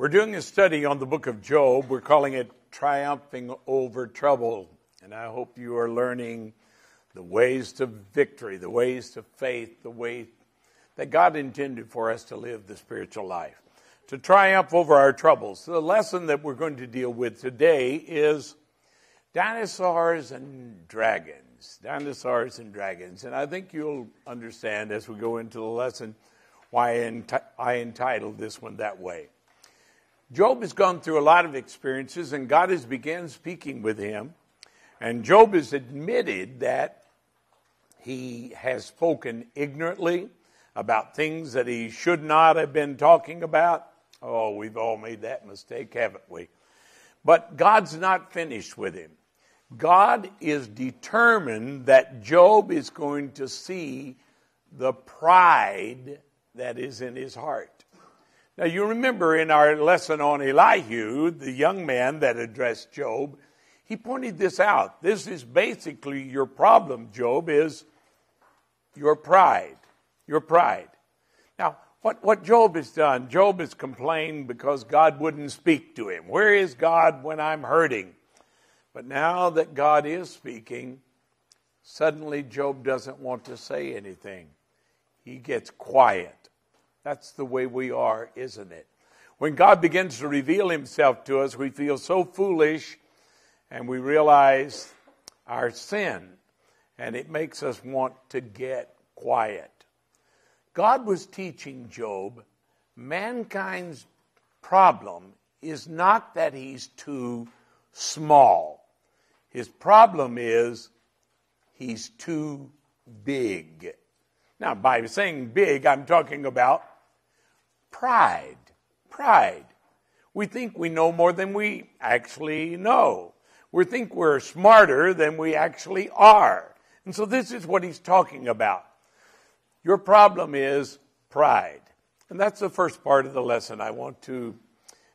We're doing a study on the book of Job. We're calling it Triumphing Over Trouble. And I hope you are learning the ways to victory, the ways to faith, the way that God intended for us to live the spiritual life, to triumph over our troubles. The lesson that we're going to deal with today is dinosaurs and dragons. Dinosaurs and dragons. And I think you'll understand as we go into the lesson why I entitled this one that way. Job has gone through a lot of experiences, and God has began speaking with him. And Job has admitted that he has spoken ignorantly about things that he should not have been talking about. Oh, we've all made that mistake, haven't we? But God's not finished with him. God is determined that Job is going to see the pride that is in his heart. Now, you remember in our lesson on Elihu, the young man that addressed Job, he pointed this out. This is basically your problem, Job, is your pride. Your pride. Now, what, what Job has done, Job has complained because God wouldn't speak to him. Where is God when I'm hurting? But now that God is speaking, suddenly Job doesn't want to say anything. He gets quiet. That's the way we are, isn't it? When God begins to reveal himself to us, we feel so foolish and we realize our sin, and it makes us want to get quiet. God was teaching Job mankind's problem is not that he's too small. His problem is he's too big. Now, by saying big, I'm talking about pride. Pride. We think we know more than we actually know. We think we're smarter than we actually are. And so this is what he's talking about. Your problem is pride. And that's the first part of the lesson I want to,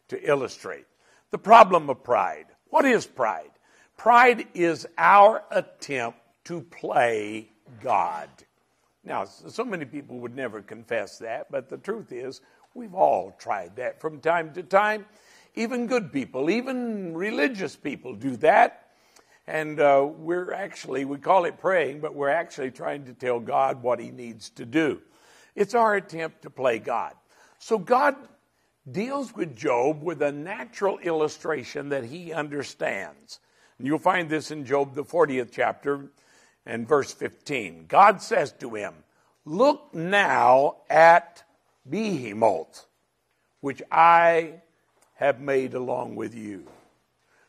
to illustrate. The problem of pride. What is pride? Pride is our attempt to play God. Now, so many people would never confess that, but the truth is, We've all tried that from time to time. Even good people, even religious people do that. And uh, we're actually, we call it praying, but we're actually trying to tell God what He needs to do. It's our attempt to play God. So God deals with Job with a natural illustration that he understands. And you'll find this in Job, the 40th chapter, and verse 15. God says to him, Look now at behemoth, which I have made along with you.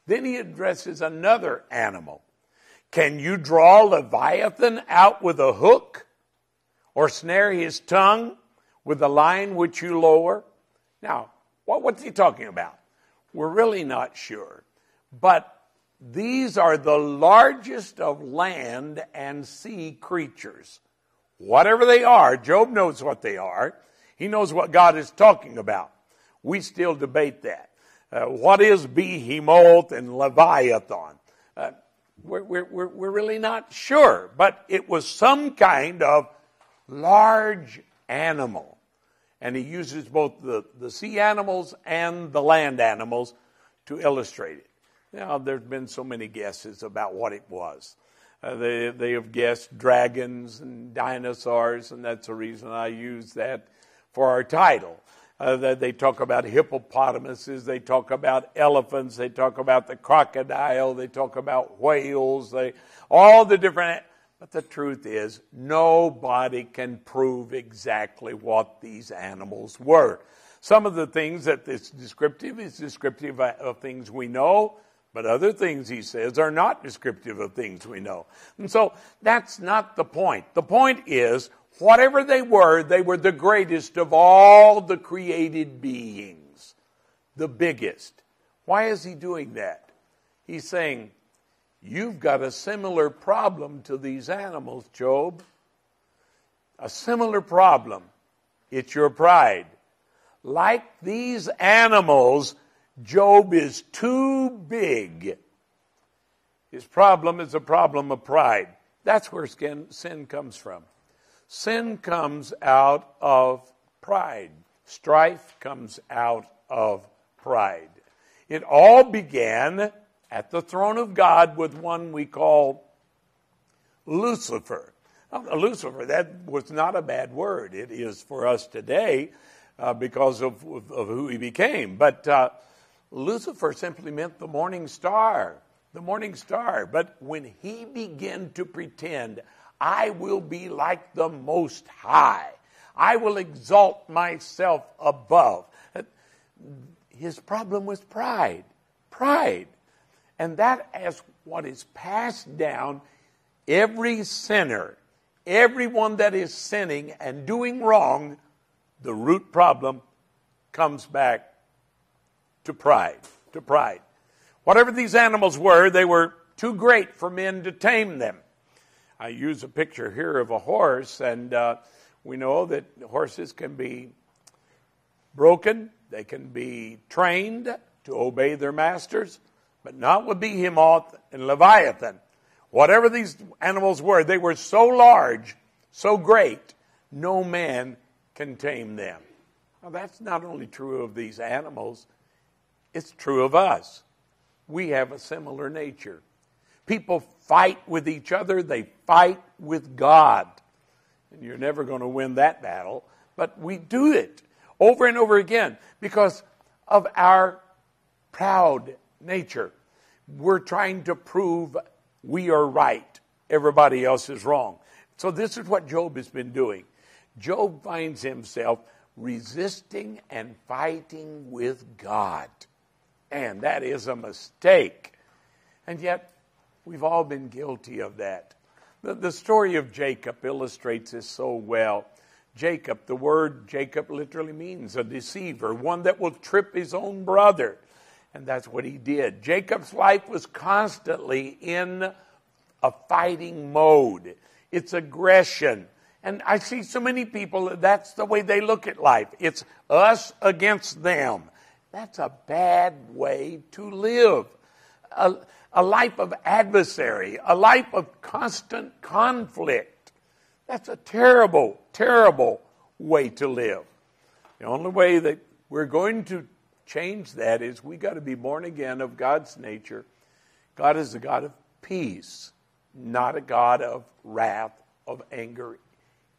Then he addresses another animal. Can you draw Leviathan out with a hook or snare his tongue with a line which you lower? Now, what, what's he talking about? We're really not sure. But these are the largest of land and sea creatures. Whatever they are, Job knows what they are. He knows what God is talking about. We still debate that. Uh, what is behemoth and leviathan? Uh, we're, we're, we're really not sure, but it was some kind of large animal. And he uses both the, the sea animals and the land animals to illustrate it. Now, there's been so many guesses about what it was. Uh, they, they have guessed dragons and dinosaurs, and that's the reason I use that for our title. Uh, they talk about hippopotamuses, they talk about elephants, they talk about the crocodile, they talk about whales, they all the different. But the truth is, nobody can prove exactly what these animals were. Some of the things that this descriptive is descriptive of things we know, but other things he says are not descriptive of things we know. And so that's not the point. The point is Whatever they were, they were the greatest of all the created beings, the biggest. Why is he doing that? He's saying, You've got a similar problem to these animals, Job. A similar problem. It's your pride. Like these animals, Job is too big. His problem is a problem of pride. That's where sin comes from. Sin comes out of pride. Strife comes out of pride. It all began at the throne of God with one we call Lucifer. Now, Lucifer, that was not a bad word. It is for us today uh, because of, of, of, who he became. But uh, Lucifer simply meant the morning star, the morning star. But when he began to pretend, I will be like the Most High, I will exalt myself above. His problem was pride. Pride. And that is what is passed down. Every sinner, everyone that is sinning and doing wrong, the root problem comes back to pride. To pride. Whatever these animals were, they were too great for men to tame them. I use a picture here of a horse, and uh, we know that horses can be broken, they can be trained to obey their masters, but not with Behemoth and Leviathan. Whatever these animals were, they were so large, so great, no man can tame them. Now, that's not only true of these animals, it's true of us. We have a similar nature. People fight with each other, they fight with God. And you're never going to win that battle, but we do it over and over again because of our proud nature. We're trying to prove we are right, everybody else is wrong. So, this is what Job has been doing. Job finds himself resisting and fighting with God. And that is a mistake. And yet, we've all been guilty of that. The, the story of Jacob illustrates this so well. Jacob. The word Jacob literally means a deceiver, one that will trip his own brother. And that's what he did. Jacob's life was constantly in a fighting mode, it's aggression. And I see so many people, that's the way they look at life. It's us against them. That's a bad way to live. A, a life of adversary, a life of constant conflict. That's a terrible, terrible way to live. The only way that we're going to change that is we got to be born again of God's nature. God is a God of peace, not a God of wrath, of anger.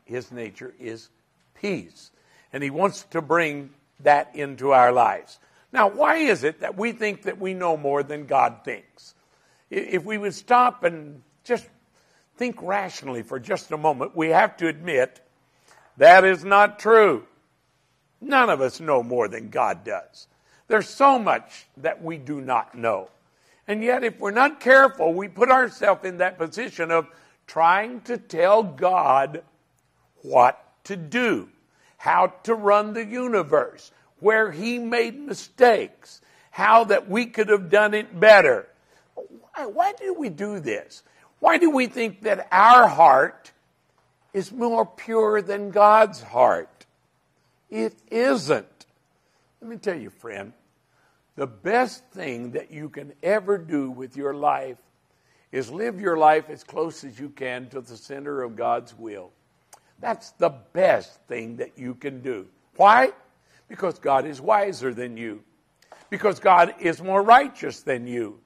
His nature is peace. And He wants to bring that into our lives. Now, why is it that we think that we know more than God thinks? If we would stop and just think rationally for just a moment, we have to admit that is not true. None of us know more than God does. There's so much that we do not know. And yet, if we're not careful, we put ourselves in that position of trying to tell God what to do, how to run the universe, where He made mistakes, how that we could have done it better. Why, why do we do this? Why do we think that our heart is more pure than God's heart? It isn't. Let me tell you, friend, the best thing that you can ever do with your life is live your life as close as you can to the center of God's will. That's the best thing that you can do. Why? Because God is wiser than you. Because God is more righteous than you.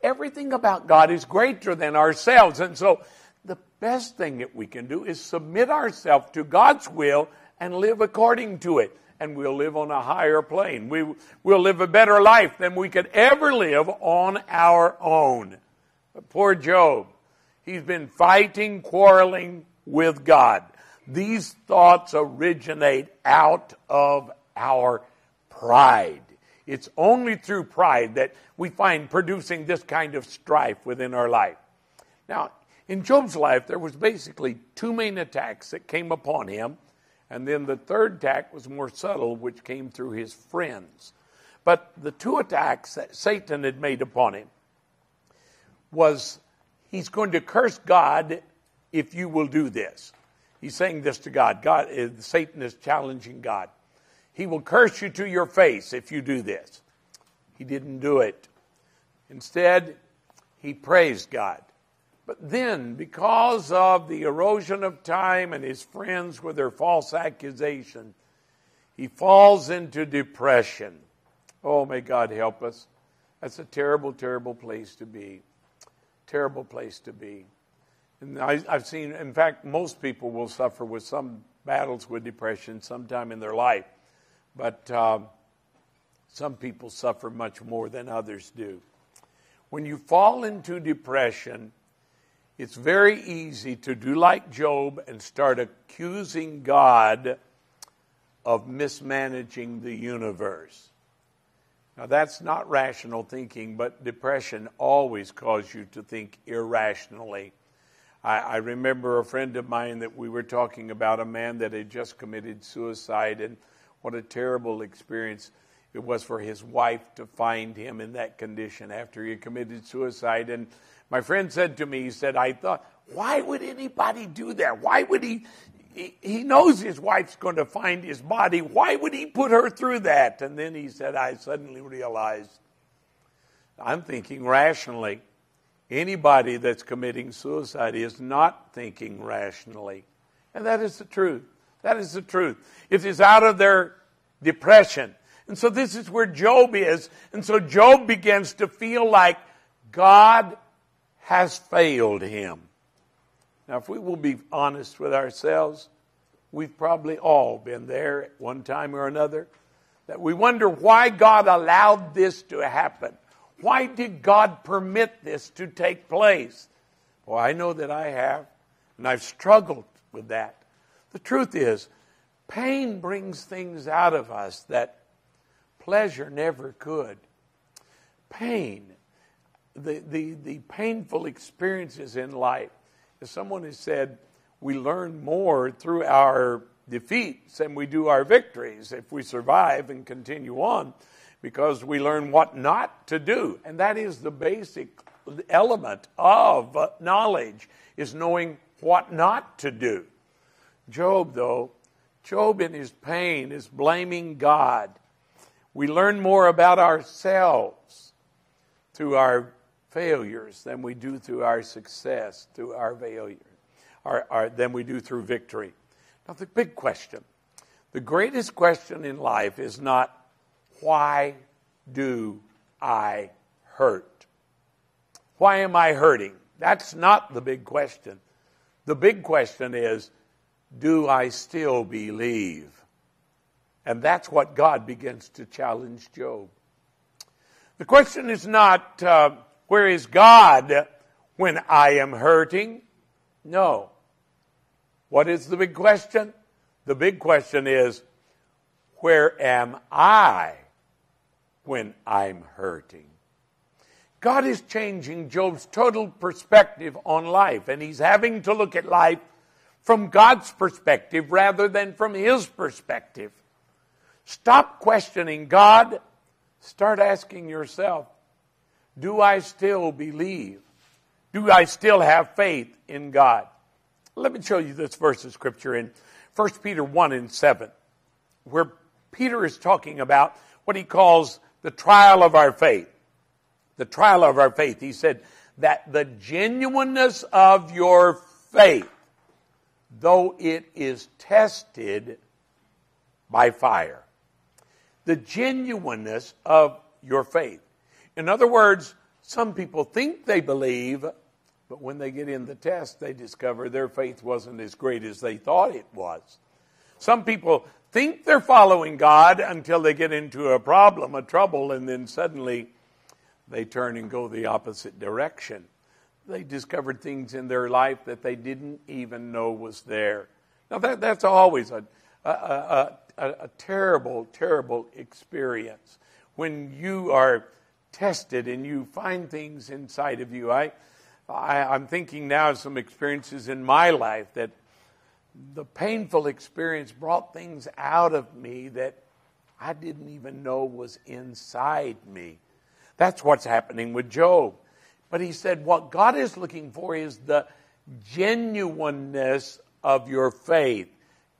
Everything about God is greater than ourselves. And so the best thing that we can do is submit ourselves to God's will and live according to it. And we'll live on a higher plane. We, will live a better life than we could ever live on our own. But poor Job. He's been fighting, quarreling with God. These thoughts originate out of our pride. It's only through pride that we find producing this kind of strife within our life. Now, in Job's life, there was basically two main attacks that came upon him, and then the third attack was more subtle, which came through his friends. But the two attacks that Satan had made upon him was he's going to curse God if you will do this. He's saying this to God. God, eh, Satan is challenging God. He will curse you to your face if you do this. He didn't do it. Instead, he praised God. But then, because of the erosion of time and his friends with their false accusation, he falls into depression. Oh, may God help us. That's a terrible, terrible place to be. Terrible place to be. And I, have seen, in fact, most people will suffer with some battles with depression sometime in their life. But uh, some people suffer much more than others do. When you fall into depression, it's very easy to do like Job and start accusing God of mismanaging the universe. Now, that's not rational thinking, but depression always causes you to think irrationally. I, I, remember a friend of mine that we were talking about a man that had just committed suicide, and what a terrible experience it was for his wife to find him in that condition after he committed suicide. And my friend said to me, he said, I thought, why would anybody do that? Why would he? He knows his wife's going to find his body. Why would he put her through that? And then he said, I suddenly realized I'm thinking rationally. Anybody that's committing suicide is not thinking rationally. And that is the truth. That is the truth. It is out of their depression. And so this is where Job is. And so Job begins to feel like God has failed him. Now, if we will be honest with ourselves, we've probably all been there at one time or another. That we wonder why God allowed this to happen. Why did God permit this to take place? Well, I know that I have, and I've struggled with that. The truth is, pain brings things out of us that pleasure never could. Pain, the, the, the painful experiences in life. As someone has said, we learn more through our defeats than we do our victories if we survive and continue on because we learn what not to do. And that is the basic element of knowledge is knowing what not to do. Job, though, Job in his pain is blaming God. We learn more about ourselves through our failures than we do through our success, through our failure, our, our, than we do through victory. Now, the big question, the greatest question in life is not why do I hurt? Why am I hurting? That's not the big question. The big question is, do I still believe? And that's what God begins to challenge Job. The question is not, uh, where is God when I am hurting? No. What is the big question? The big question is, where am I when I'm hurting. God is changing Job's total perspective on life, and he's having to look at life from God's perspective rather than from his perspective. Stop questioning God. Start asking yourself, do I still believe? Do I still have faith in God? Let me show you this verse of scripture in 1 Peter 1 and 7, where Peter is talking about what he calls the trial of our faith. The trial of our faith. He said that the genuineness of your faith, though it is tested by fire. The genuineness of your faith. In other words, some people think they believe, but when they get in the test, they discover their faith wasn't as great as they thought it was. Some people think they're following God until they get into a problem, a trouble, and then suddenly they turn and go the opposite direction. They discovered things in their life that they didn't even know was there. Now, that, that's always a, a, a, a terrible, terrible experience when you are tested and you find things inside of you. I, I, am thinking now of some experiences in my life that the painful experience brought things out of me that I didn't even know was inside me. That's what's happening with Job. But he said, what God is looking for is the genuineness of your faith.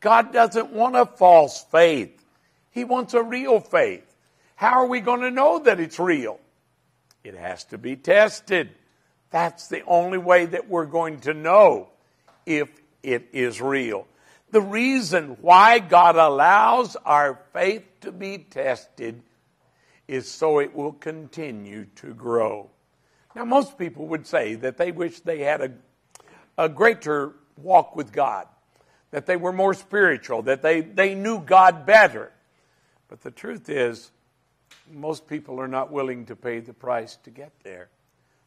God doesn't want a false faith. He wants a real faith. How are we going to know that it's real? It has to be tested. That's the only way that we're going to know if it is real. The reason why God allows our faith to be tested is so it will continue to grow. Now, most people would say that they wish they had a, a greater walk with God, that they were more spiritual, that they, they knew God better. But the truth is, most people are not willing to pay the price to get there.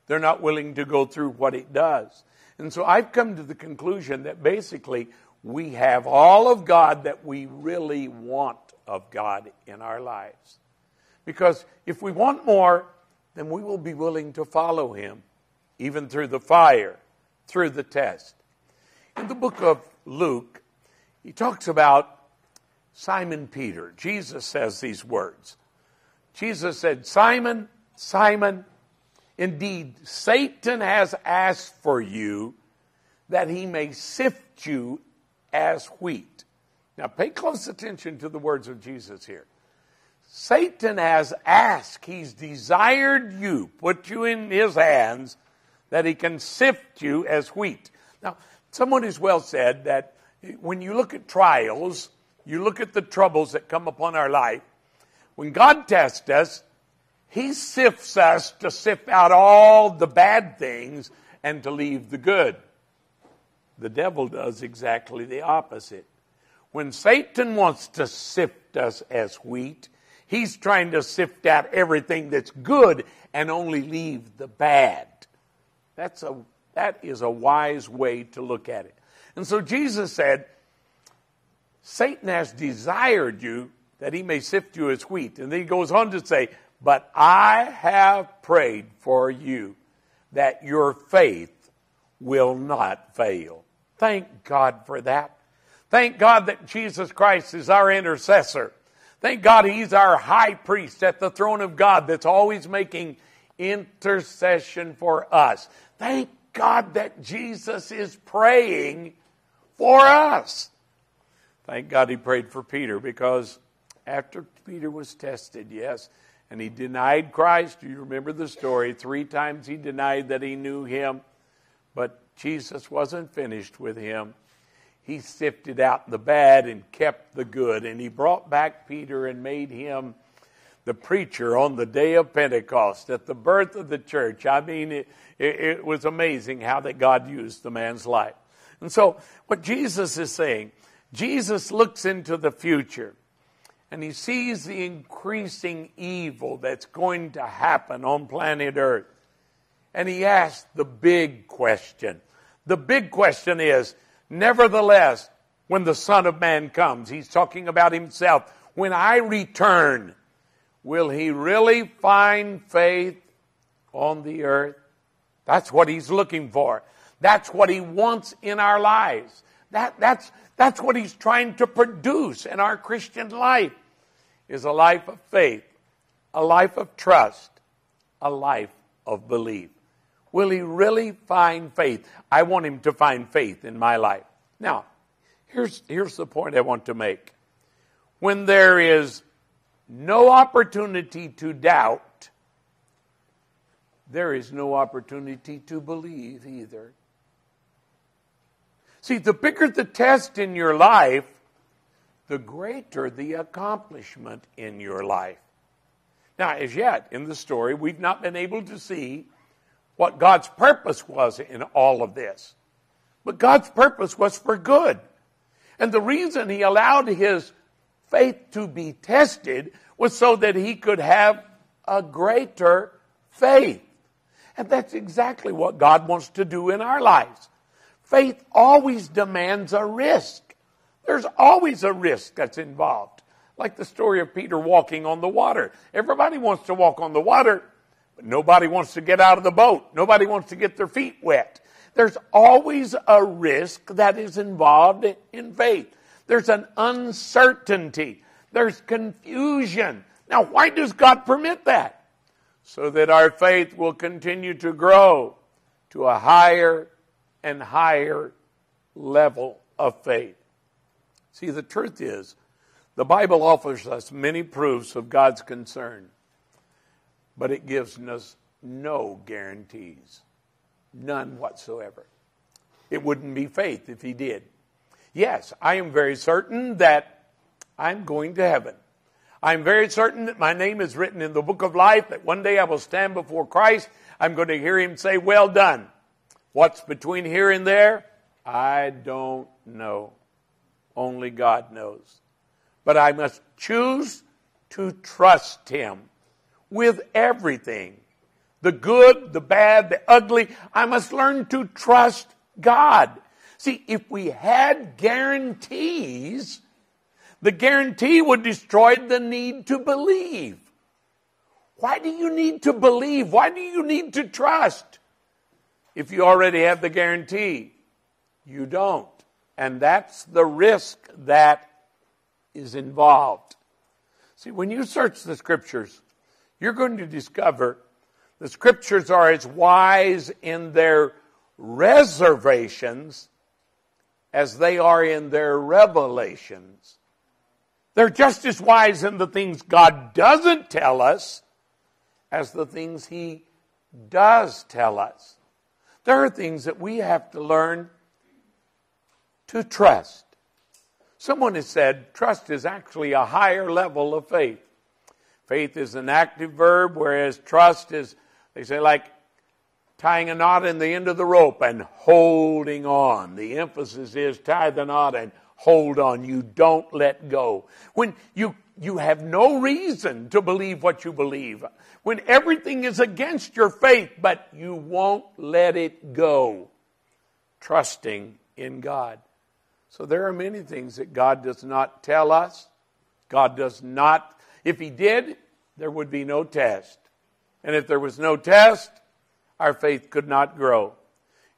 They're not willing to go through what it does. And so I've come to the conclusion that basically we have all of God that we really want of God in our lives. Because if we want more, then we will be willing to follow Him, even through the fire, through the test. In the book of Luke, he talks about Simon Peter. Jesus says these words Jesus said, Simon, Simon, indeed, Satan has asked for you that he may sift you as wheat. Now, pay close attention to the words of Jesus here. Satan has asked, he's desired you, put you in his hands, that he can sift you as wheat. Now, someone has well said that when you look at trials, you look at the troubles that come upon our life, when God tests us, He sifts us to sift out all the bad things and to leave the good. The devil does exactly the opposite. When Satan wants to sift us as wheat, he's trying to sift out everything that's good and only leave the bad. That's a, that is a wise way to look at it. And so Jesus said, Satan has desired you that he may sift you as wheat. And then he goes on to say, But I have prayed for you that your faith will not fail. Thank God for that. Thank God that Jesus Christ is our intercessor. Thank God he's our high priest at the throne of God that's always making intercession for us. Thank God that Jesus is praying for us. Thank God he prayed for Peter because after Peter was tested, yes, and he denied Christ. Do you remember the story. Three times he denied that he knew him, but Jesus wasn't finished with him. He sifted out the bad and kept the good, and he brought back Peter and made him the preacher on the day of Pentecost at the birth of the church. I mean, it, it, it was amazing how that God used the man's life. And so, what Jesus is saying, Jesus looks into the future and he sees the increasing evil that's going to happen on planet Earth. And he asks the big question. The big question is, nevertheless, when the Son of Man comes, he's talking about himself. When I return, will he really find faith on the earth? That's what he's looking for. That's what he wants in our lives. That, that's, that's what he's trying to produce in our Christian life is a life of faith, a life of trust, a life of belief. Will he really find faith? I want him to find faith in my life. Now, here's, here's the point I want to make. When there is no opportunity to doubt, there is no opportunity to believe either. See, the bigger the test in your life, the greater the accomplishment in your life. Now, as yet in the story, we've not been able to see what God's purpose was in all of this. But God's purpose was for good. And the reason He allowed His faith to be tested was so that He could have a greater faith. And that's exactly what God wants to do in our lives. Faith always demands a risk. There's always a risk that's involved. Like the story of Peter walking on the water. Everybody wants to walk on the water, but nobody wants to get out of the boat. Nobody wants to get their feet wet. There's always a risk that is involved in faith. There's an uncertainty. There's confusion. Now, why does God permit that? So that our faith will continue to grow to a higher and higher level of faith. See, the truth is, the Bible offers us many proofs of God's concern, but it gives us no guarantees. None whatsoever. It wouldn't be faith if He did. Yes, I am very certain that I'm going to heaven. I'm very certain that my name is written in the book of life, that one day I will stand before Christ. I'm going to hear him say, Well done. What's between here and there? I don't know. Only God knows. But I must choose to trust him with everything the good, the bad, the ugly. I must learn to trust God. See, if we had guarantees, the guarantee would destroy the need to believe. Why do you need to believe? Why do you need to trust? If you already have the guarantee, you don't. And that's the risk that is involved. See, when you search the scriptures, you're going to discover the scriptures are as wise in their reservations as they are in their revelations. They're just as wise in the things God doesn't tell us as the things He does tell us. There are things that we have to learn to trust. Someone has said trust is actually a higher level of faith. Faith is an active verb, whereas trust is, they say, like tying a knot in the end of the rope and holding on. The emphasis is tie the knot and hold on. You don't let go. When you, you have no reason to believe what you believe, when everything is against your faith, but you won't let it go, trusting in God. So there are many things that God does not tell us. God does not, if He did, there would be no test. And if there was no test, our faith could not grow.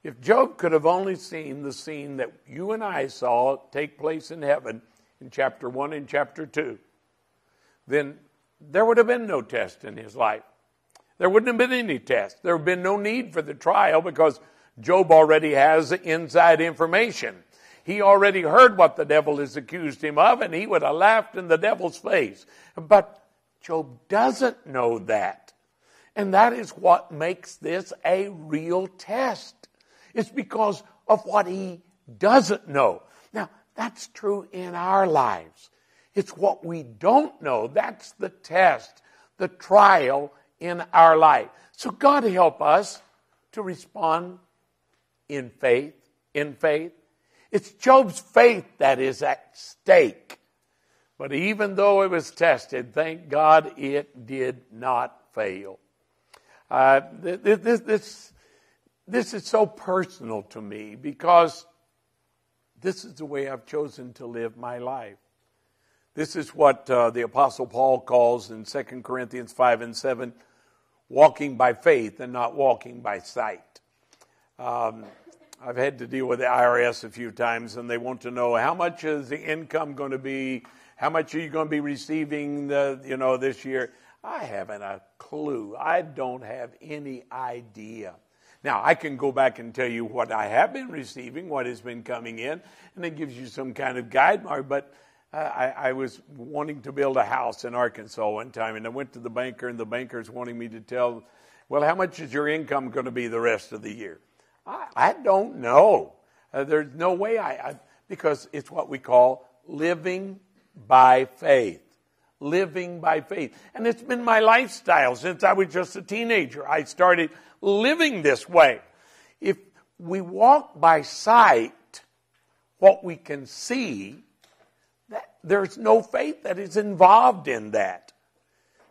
If Job could have only seen the scene that you and I saw take place in heaven in chapter 1 and chapter 2, then there would have been no test in his life. There wouldn't have been any test. There would have been no need for the trial because Job already has inside information. He already heard what the devil has accused him of, and he would have laughed in the devil's face. But Job doesn't know that. And that is what makes this a real test. It's because of what he doesn't know. Now, that's true in our lives. It's what we don't know. That's the test, the trial in our life. So God help us to respond in faith, in faith. It's Job's faith that is at stake. But even though it was tested, thank God it did not fail. Uh, this, this, this is so personal to me because this is the way I've chosen to live my life. This is what uh, the Apostle Paul calls in 2 Corinthians 5 and 7 walking by faith and not walking by sight. Um, I've had to deal with the IRS a few times, and they want to know how much is the income going to be? How much are you going to be receiving the, you know, this year? I haven't a clue. I don't have any idea. Now, I can go back and tell you what I have been receiving, what has been coming in, and it gives you some kind of guide mark. But uh, I, I, was wanting to build a house in Arkansas one time, and I went to the banker, and the banker's wanting me to tell, well, how much is your income going to be the rest of the year? I, I don't know. Uh, there's no way I, I, because it's what we call living by faith. Living by faith. And it's been my lifestyle since I was just a teenager. I started living this way. If we walk by sight, what we can see, that there's no faith that is involved in that.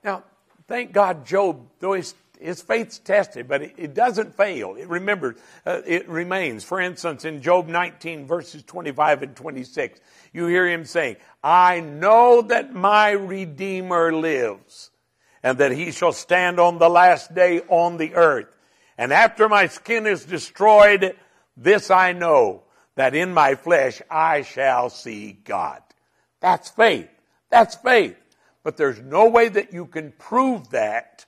Now, thank God Job, though his, his faith's tested, but it, it doesn't fail. It remembers, uh, it remains. For instance, in Job 19 verses 25 and 26, you hear him saying, I know that my Redeemer lives and that he shall stand on the last day on the earth. And after my skin is destroyed, this I know, that in my flesh I shall see God. That's faith. That's faith. But there's no way that you can prove that.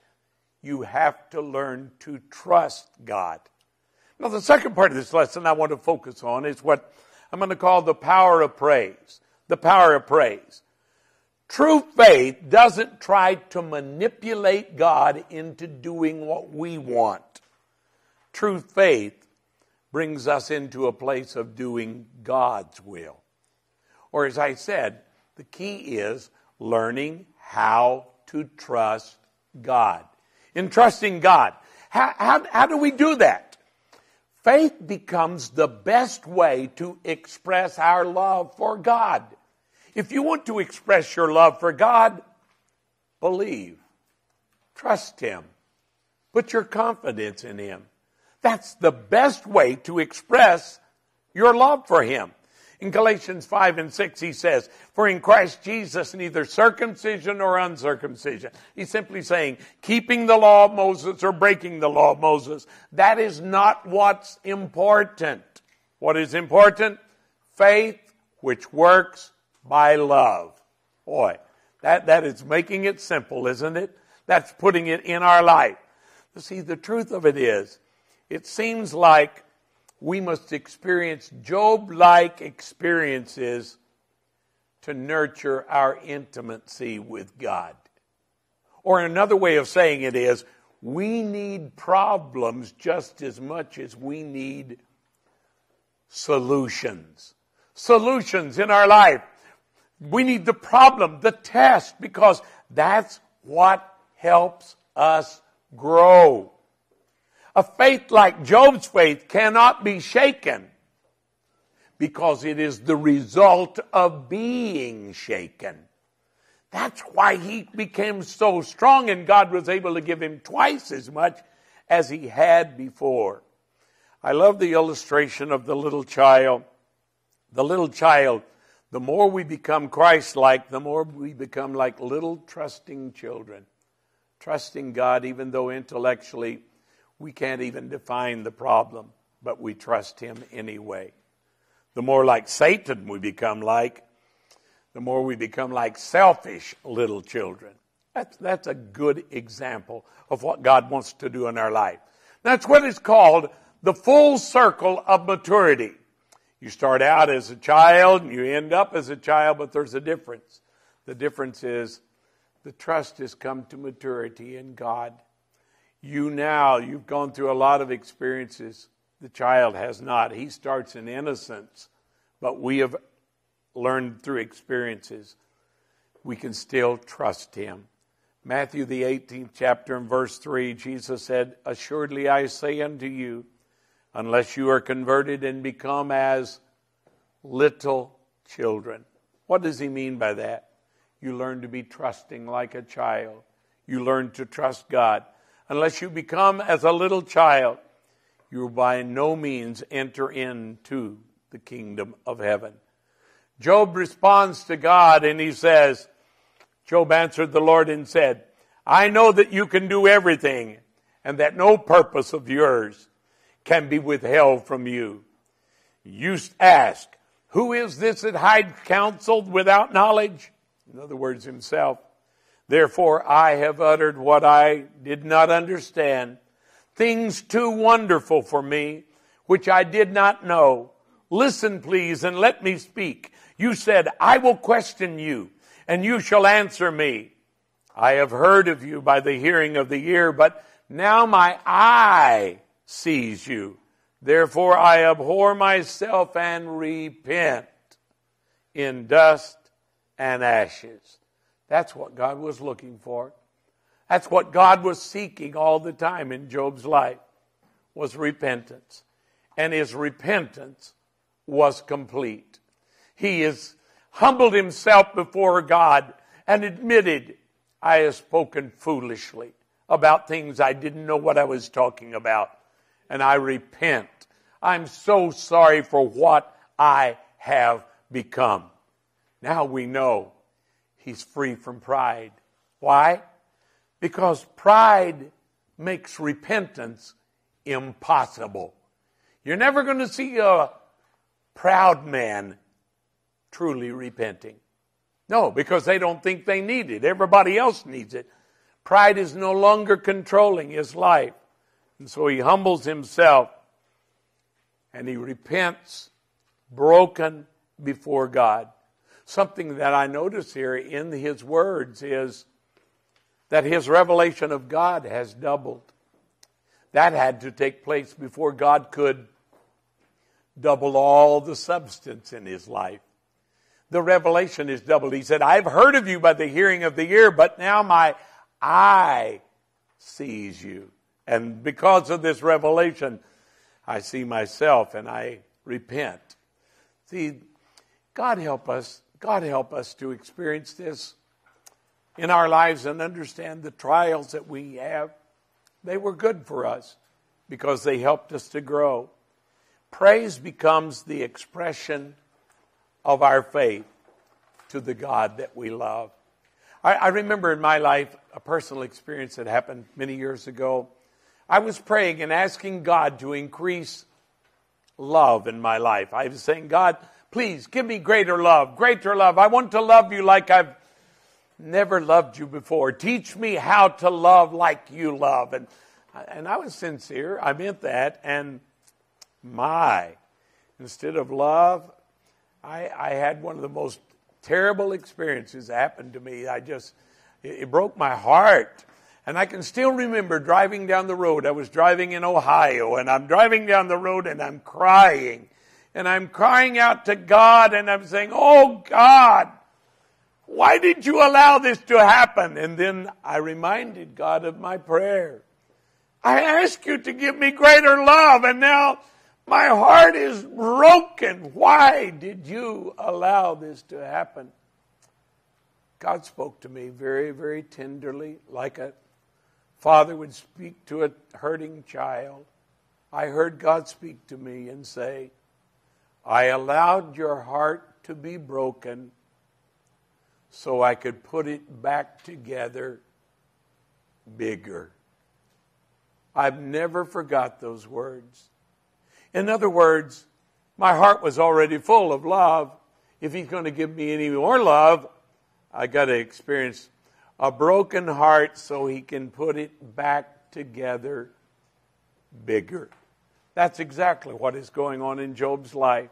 You have to learn to trust God. Now, the second part of this lesson I want to focus on is what I'm going to call the power of praise. The power of praise. True faith doesn't try to manipulate God into doing what we want. True faith brings us into a place of doing God's will. Or, as I said, the key is learning how to trust God. In trusting God. How, how, how do we do that? Faith becomes the best way to express our love for God. If you want to express your love for God, believe, trust Him, put your confidence in Him. That's the best way to express your love for Him. In Galatians 5 and 6, he says, For in Christ Jesus, neither circumcision nor uncircumcision. He's simply saying, keeping the law of Moses or breaking the law of Moses. That is not what's important. What is important? Faith which works by love. Boy, that, that is making it simple, isn't it? That's putting it in our life. You see, the truth of it is, it seems like we must experience Job like experiences to nurture our intimacy with God. Or another way of saying it is, we need problems just as much as we need solutions. Solutions in our life. We need the problem, the test, because that's what helps us grow. A faith like Job's faith cannot be shaken because it is the result of being shaken. That's why he became so strong and God was able to give him twice as much as he had before. I love the illustration of the little child. The little child, the more we become Christ like, the more we become like little trusting children, trusting God even though intellectually we can't even define the problem, but we trust him anyway. The more like Satan we become like, the more we become like selfish little children. That's, that's a good example of what God wants to do in our life. That's what is called the full circle of maturity. You start out as a child and you end up as a child, but there's a difference. The difference is the trust has come to maturity in God you now, you've gone through a lot of experiences. The child has not. He starts in innocence, but we have learned through experiences. We can still trust him. Matthew, the 18th chapter, and verse 3, Jesus said, Assuredly I say unto you, unless you are converted and become as little children. What does he mean by that? You learn to be trusting like a child. You learn to trust God unless you become as a little child, you will by no means enter into the kingdom of heaven. Job responds to God and he says, Job answered the Lord and said, I know that you can do everything and that no purpose of yours can be withheld from you. You ask, who is this that hides counsel without knowledge? In other words, himself. Therefore I have uttered what I did not understand, things too wonderful for me, which I did not know. Listen, please, and let me speak. You said, I will question you, and you shall answer me. I have heard of you by the hearing of the ear, but now my eye sees you. Therefore I abhor myself and repent in dust and ashes. That's what God was looking for. That's what God was seeking all the time in Job's life was repentance. And his repentance was complete. He has humbled himself before God and admitted, I have spoken foolishly about things I didn't know what I was talking about. And I repent. I'm so sorry for what I have become. Now we know he's free from pride. Why? Because pride makes repentance impossible. You're never going to see a proud man truly repenting. No, because they don't think they need it. Everybody else needs it. Pride is no longer controlling his life. And so he humbles himself and he repents broken before God. Something that I notice here in his words is that his revelation of God has doubled. That had to take place before God could double all the substance in his life. the revelation is doubled. He said, I've heard of you by the hearing of the ear, but now my eye sees you. And because of this revelation, I see myself and I repent. See, God help us, God help us to experience this in our lives and understand the trials that we have. They were good for us because they helped us to grow. Praise becomes the expression of our faith to the God that we love. I, I, remember in my life a personal experience that happened many years ago. I was praying and asking God to increase love in my life. I was saying, God, please give me greater love, greater love. I want to love you like I've never loved you before. Teach me how to love like you love. And, and I was sincere. I meant that. And my, instead of love, I, I had one of the most terrible experiences happen to me. I just, it, it broke my heart. And I can still remember driving down the road. I was driving in Ohio and I'm driving down the road and I'm crying. And I'm crying out to God and I'm saying, Oh God, why did you allow this to happen? And then I reminded God of my prayer. I asked you to give me greater love and now my heart is broken. Why did you allow this to happen? God spoke to me very, very tenderly, like a father would speak to a hurting child. I heard God speak to me and say, I allowed your heart to be broken so I could put it back together bigger. I've never forgot those words. In other words, my heart was already full of love. If he's going to give me any more love, I got to experience a broken heart so he can put it back together bigger. That's exactly what is going on in Job's life.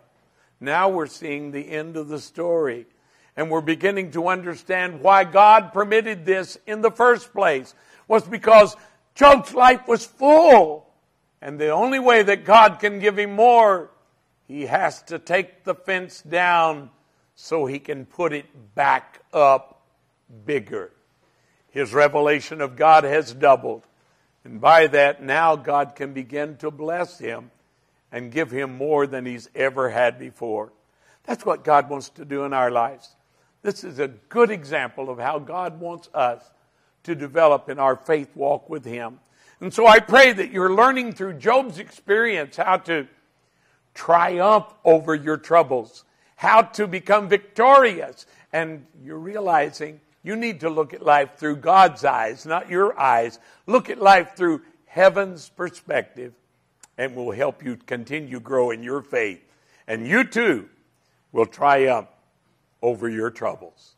Now we're seeing the end of the story. And we're beginning to understand why God permitted this in the first place. Was because Job's life was full. And the only way that God can give him more, he has to take the fence down so he can put it back up bigger. His revelation of God has doubled. And by that, now God can begin to bless him and give him more than he's ever had before. That's what God wants to do in our lives. This is a good example of how God wants us to develop in our faith walk with him. And so I pray that you're learning through Job's experience how to triumph over your troubles, how to become victorious, and you're realizing you need to look at life through God's eyes, not your eyes. Look at life through heaven's perspective, and will help you continue grow in your faith. And you too will triumph over your troubles.